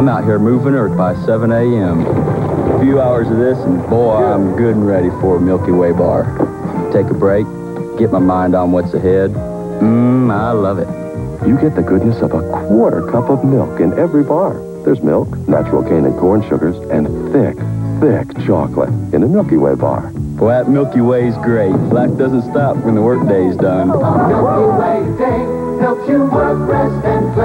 I'm out here moving Earth by 7 a.m. A few hours of this, and boy, I'm good and ready for a Milky Way bar. Take a break, get my mind on what's ahead. Mmm, I love it. You get the goodness of a quarter cup of milk in every bar. There's milk, natural cane and corn sugars, and thick, thick chocolate in the Milky Way bar. Boy, that Milky Way's great. Life doesn't stop when the workday's done. Milky Way day helps you work, rest, and.